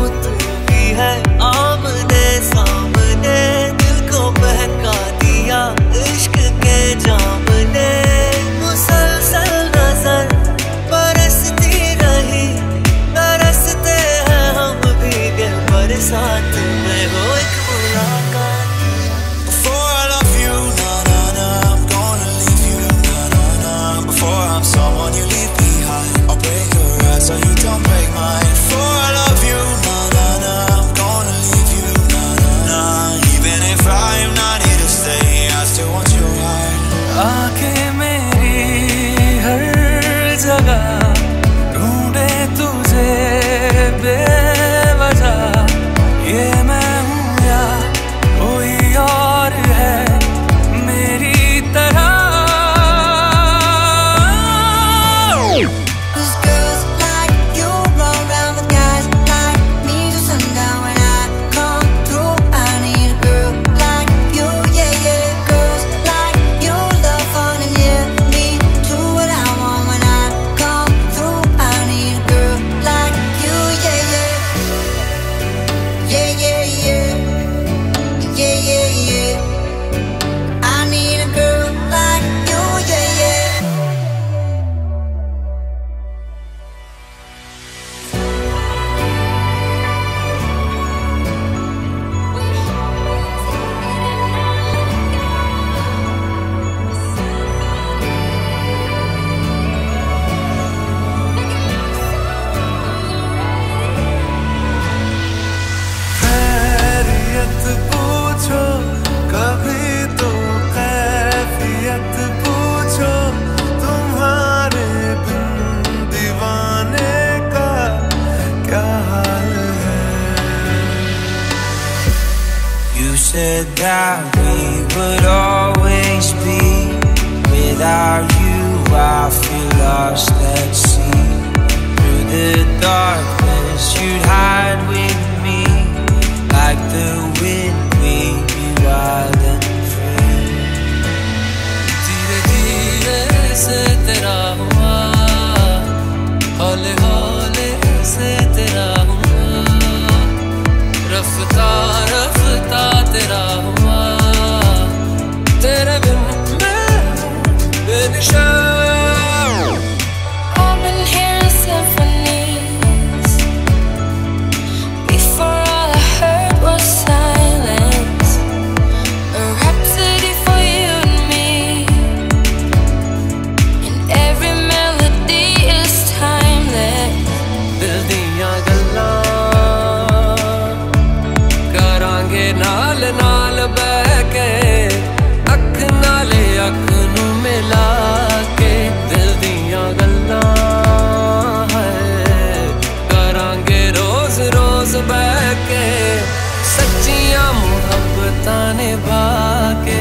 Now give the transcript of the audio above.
मौत भी है सामने, दिल को बहका दिया इश्क के जाम ने मुसलसल नज़र बरसती रही, बरसते हैं हम भीगे बरसात। said that we would always be. Without you, I feel lost at sea. Through the darkness, you'd hide with me. Like the wind, we'd be wild and free. Dile, dile, se तेरा हुआ। तेरे बिन मैं बेनिशान दुनिया मोहब्बत ने भागे